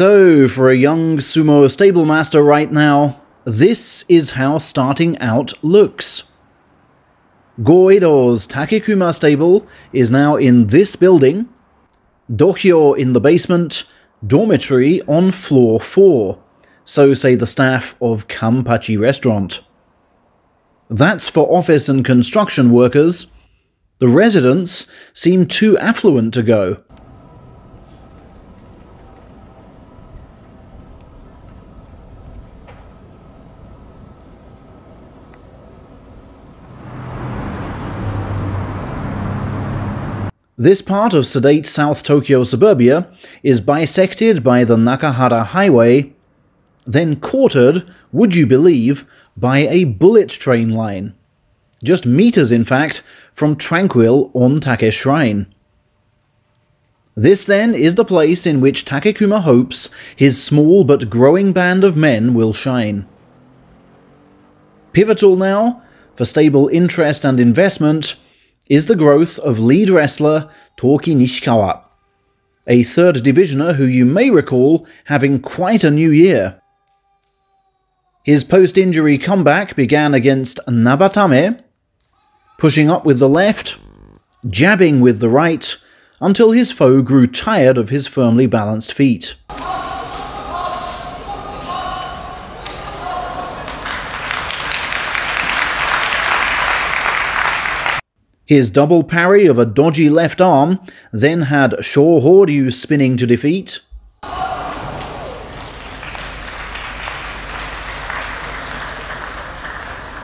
So, for a young sumo stable master right now, this is how starting out looks. Goeido's Takekuma stable is now in this building, Dohyo in the basement, dormitory on floor 4, so say the staff of Kampachi Restaurant. That's for office and construction workers. The residents seem too affluent to go. This part of sedate South Tokyo suburbia is bisected by the Nakahara Highway, then quartered, would you believe, by a bullet train line. Just meters, in fact, from tranquil Ontake Shrine. This, then, is the place in which Takekuma hopes his small but growing band of men will shine. Pivotal now, for stable interest and investment, is the growth of lead wrestler Toki Nishikawa, a third divisioner who you may recall having quite a new year. His post injury comeback began against Nabatame, pushing up with the left, jabbing with the right, until his foe grew tired of his firmly balanced feet. His double parry of a dodgy left arm then had Sho Horyu spinning to defeat.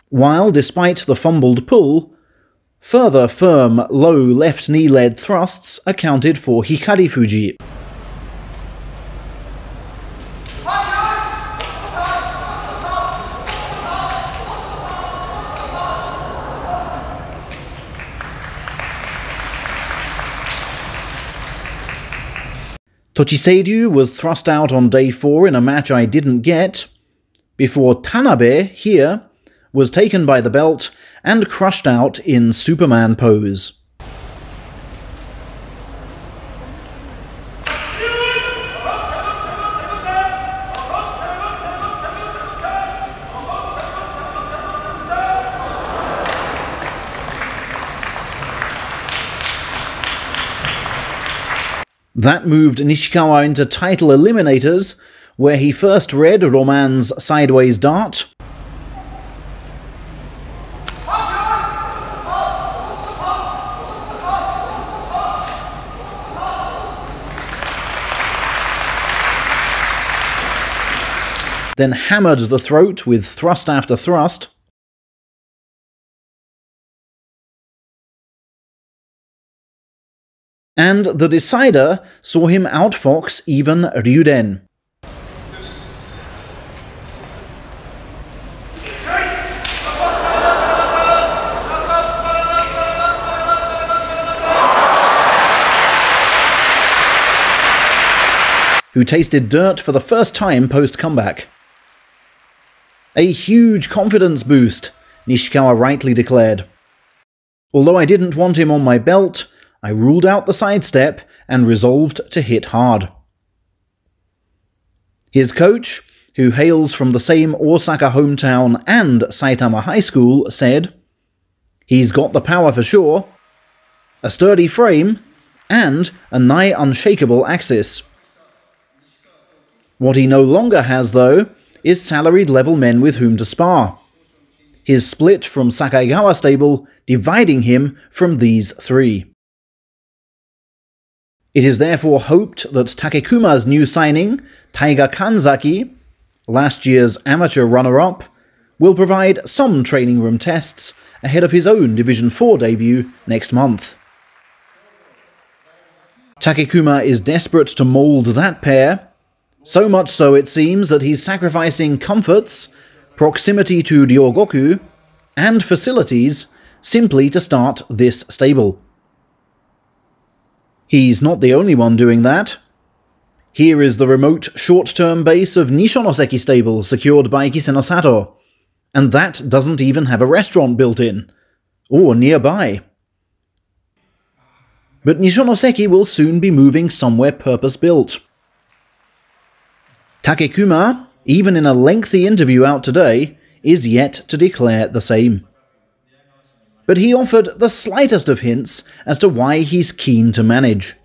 While, despite the fumbled pull, further firm low left knee led thrusts accounted for Hikari Fuji. Tochiseiryu was thrust out on day 4 in a match I didn't get, before Tanabe, here, was taken by the belt and crushed out in Superman pose. That moved Nishikawa into title eliminators, where he first read Roman's sideways dart. Then hammered the throat with thrust after thrust. And the decider saw him outfox even Ryuden. who tasted dirt for the first time post comeback. A huge confidence boost, Nishikawa rightly declared. Although I didn't want him on my belt, I ruled out the sidestep and resolved to hit hard. His coach, who hails from the same Osaka hometown and Saitama High School, said, He's got the power for sure, a sturdy frame, and a nigh unshakable axis. What he no longer has, though, is salaried level men with whom to spar. His split from Sakaigawa stable dividing him from these three. It is therefore hoped that Takekuma's new signing, Taiga Kanzaki, last year's amateur runner up, will provide some training room tests ahead of his own Division 4 debut next month. Takekuma is desperate to mould that pair, so much so it seems that he's sacrificing comforts, proximity to Ryogoku, and facilities simply to start this stable. He's not the only one doing that. Here is the remote short-term base of Nishonoseki Stable secured by Kisenosato, and that doesn't even have a restaurant built in, or nearby. But Nishonoseki will soon be moving somewhere purpose-built. Takekuma, even in a lengthy interview out today, is yet to declare the same. But he offered the slightest of hints as to why he's keen to manage.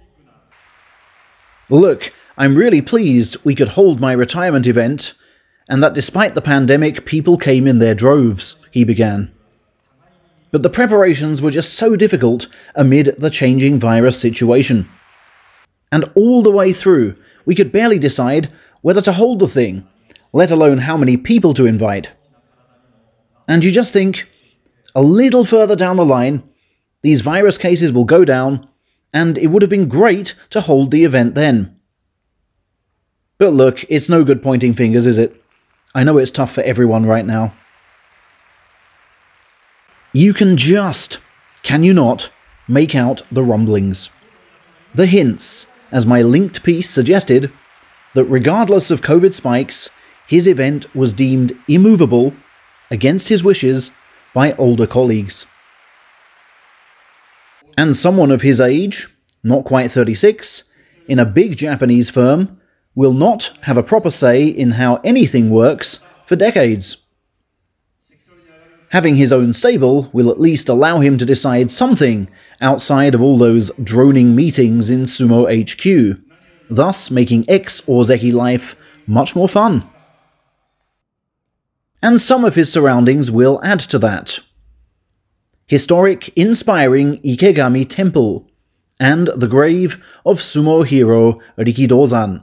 Look, I'm really pleased we could hold my retirement event, and that despite the pandemic, people came in their droves, he began. But the preparations were just so difficult amid the changing virus situation. And all the way through, we could barely decide whether to hold the thing, let alone how many people to invite. And you just think, a little further down the line, these virus cases will go down, and it would have been great to hold the event then. But look, it's no good pointing fingers, is it? I know it's tough for everyone right now. You can just, can you not, make out the rumblings. The hints, as my linked piece suggested, that regardless of COVID spikes, his event was deemed immovable, against his wishes, by older colleagues. And someone of his age, not quite 36, in a big Japanese firm, will not have a proper say in how anything works for decades. Having his own stable will at least allow him to decide something outside of all those droning meetings in Sumo HQ, thus making ex Ozeki life much more fun. And some of his surroundings will add to that. Historic, inspiring Ikegami Temple, and the grave of sumo hero Rikidozan.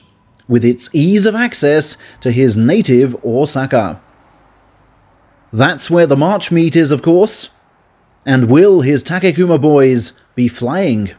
with its ease of access to his native Osaka. That's where the March meet is, of course. And will his Takekuma boys be flying?